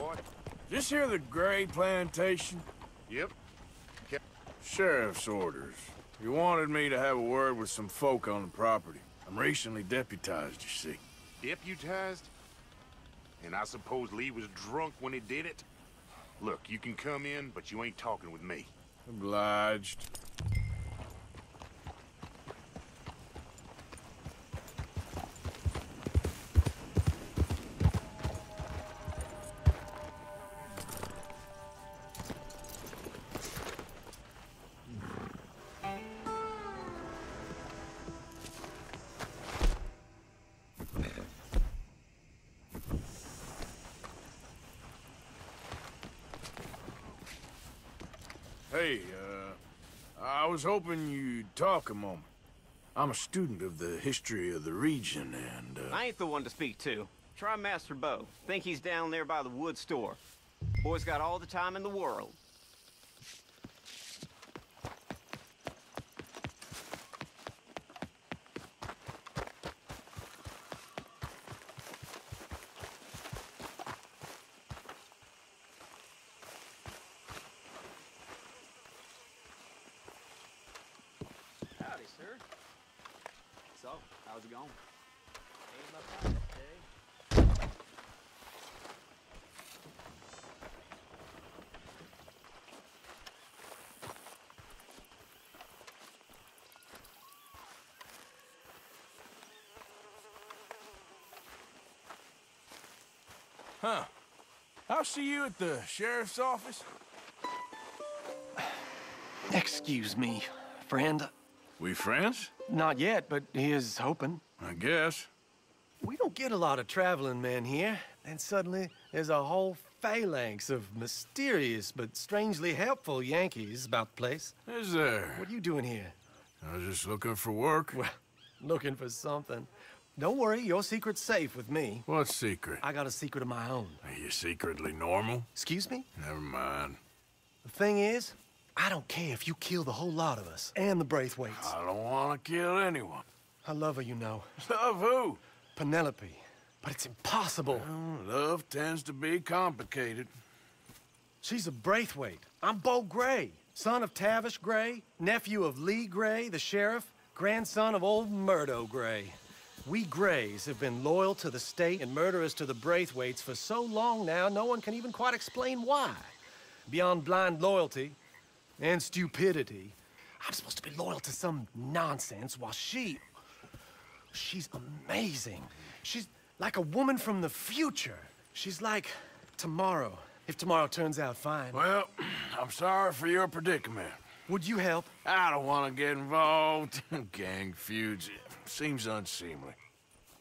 boy. This here the Gray Plantation? Yep. Sheriff's orders. You wanted me to have a word with some folk on the property. I'm recently deputized, you see. Deputized? And I suppose Lee was drunk when he did it? Look, you can come in, but you ain't talking with me. Obliged. Hey, uh, I was hoping you'd talk a moment. I'm a student of the history of the region, and, uh... I ain't the one to speak to. Try Master Beau. Think he's down there by the wood store. Boy's got all the time in the world. Howdy, sir. So, how's it going? Ain't my pocket, eh? Huh. I'll see you at the sheriff's office. Excuse me, friend. We friends? Not yet, but he is hoping. I guess. We don't get a lot of traveling men here, and suddenly there's a whole phalanx of mysterious but strangely helpful Yankees about the place. Is there? What are you doing here? I was just looking for work. Well, looking for something. Don't worry, your secret's safe with me. What secret? I got a secret of my own. Are you secretly normal? Excuse me? Never mind. The thing is, I don't care if you kill the whole lot of us and the Braithwaites. I don't want to kill anyone. I love her, you know. Love who? Penelope. But it's impossible. Well, love tends to be complicated. She's a Braithwaite. I'm Beau Gray, son of Tavish Gray, nephew of Lee Gray, the sheriff, grandson of old Murdo Gray. We Grays have been loyal to the state and murderous to the Braithwaites for so long now, no one can even quite explain why. Beyond blind loyalty and stupidity, I'm supposed to be loyal to some nonsense while she... She's amazing. She's like a woman from the future. She's like tomorrow, if tomorrow turns out fine. Well, I'm sorry for your predicament. Would you help? I don't want to get involved gang feuds. Seems unseemly.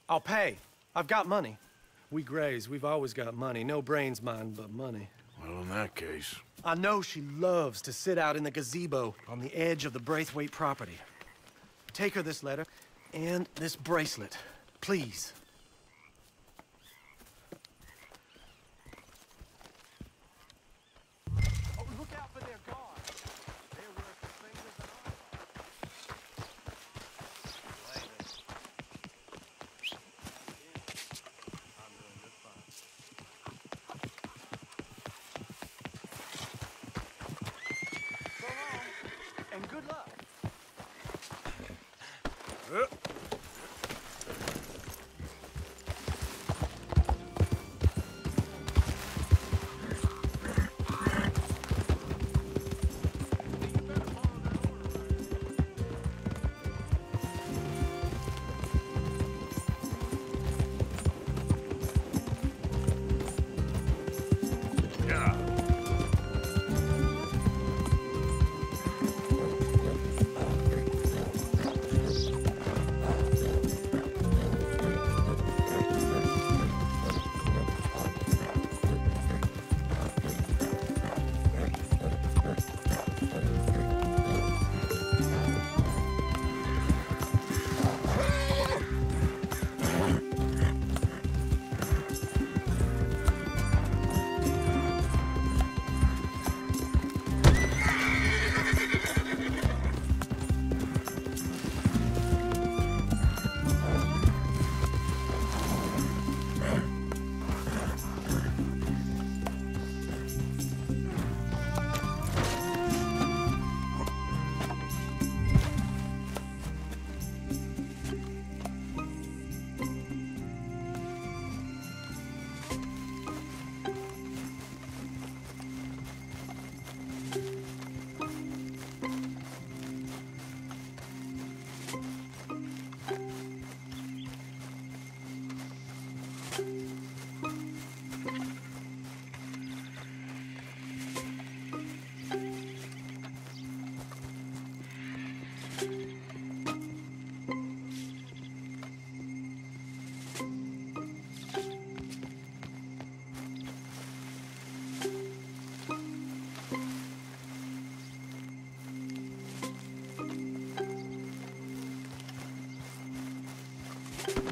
I'll pay. I've got money. We Grays, we've always got money. No brains, mind, but money. Well, in that case, I know she loves to sit out in the gazebo on the edge of the Braithwaite property. Take her this letter and this bracelet, please.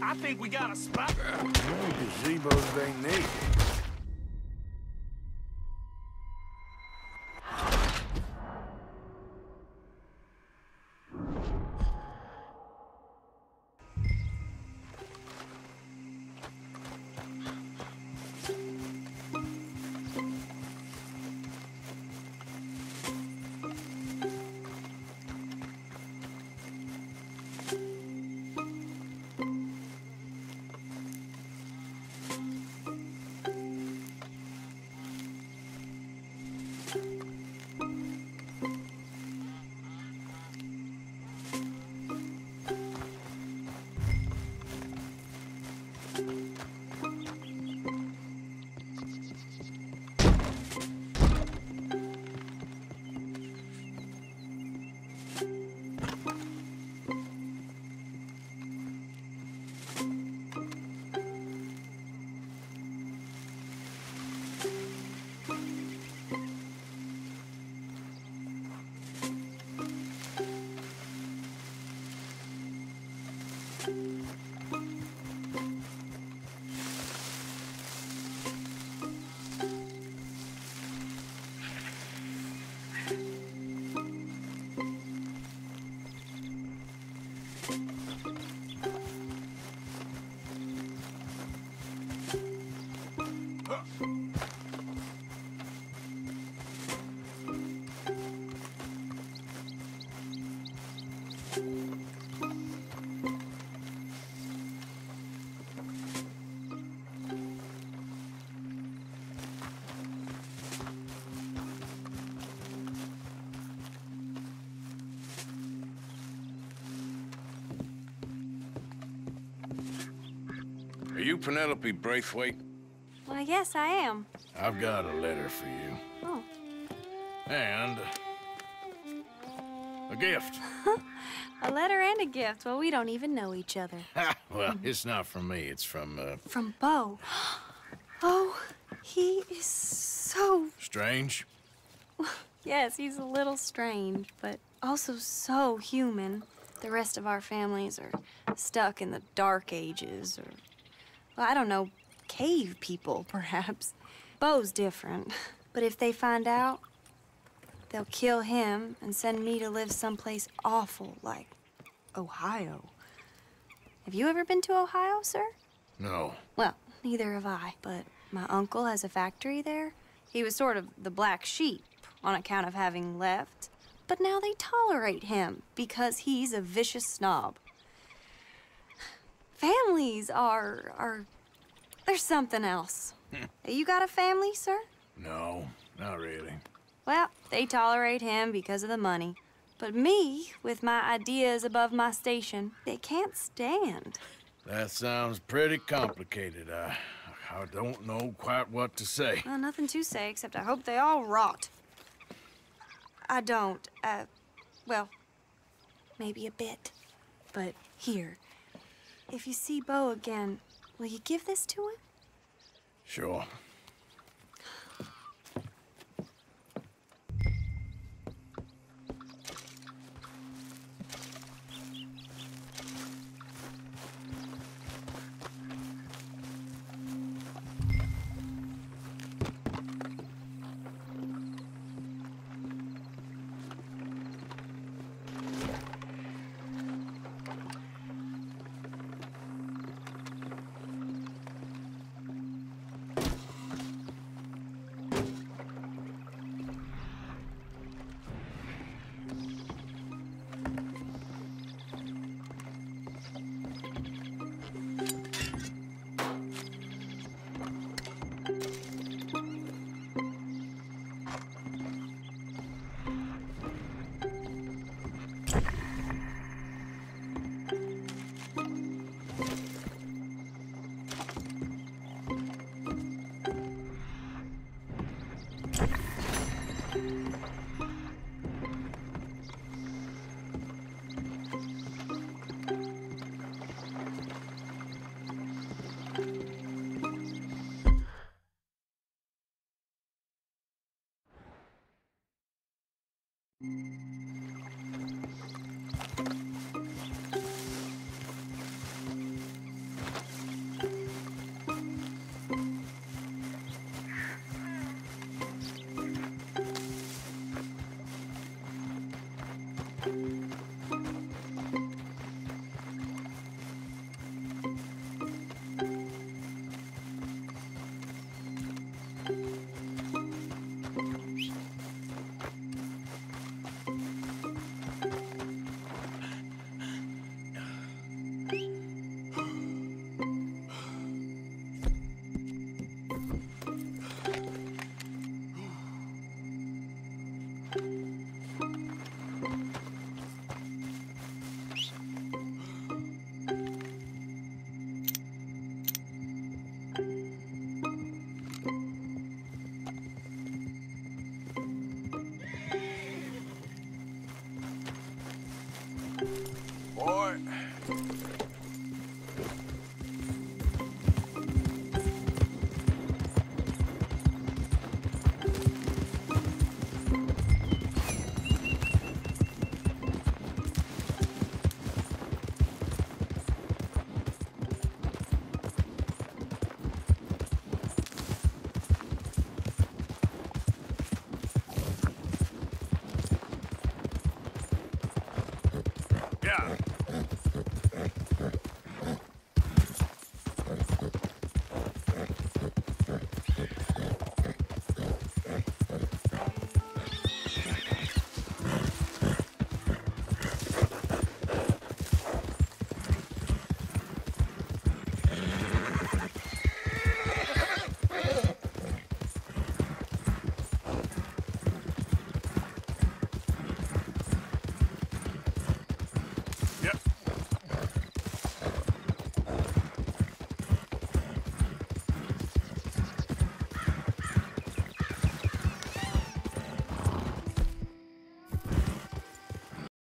I think we got a spot. Gazebos they need. You Penelope Braithwaite? Well, yes, I am. I've got a letter for you. Oh. And... a gift. A letter and a gift. Well, we don't even know each other. well, it's not from me. It's from, uh, From Beau. Oh, he is so. Strange. Yes, he's a little strange, but also so human. The rest of our families are stuck in the dark ages, or. Well, I don't know, cave people, perhaps. Beau's different. But if they find out, they'll kill him and send me to live someplace awful like Ohio. Have you ever been to Ohio, sir? No. Well, neither have I, but my uncle has a factory there. He was sort of the black sheep on account of having left. But now they tolerate him because he's a vicious snob. Families are are there's something else. you got a family, sir? No, not really. Well, they tolerate him because of the money. But me, with my ideas above my station, they can't stand. That sounds pretty complicated. I, I don't know quite what to say. Well, nothing to say except I hope they all rot. I don't, uh, well, maybe a bit. But here, if you see Beau again, will you give this to him? Sure. Right. Yeah.